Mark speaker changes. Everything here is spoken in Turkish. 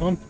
Speaker 1: Tamam.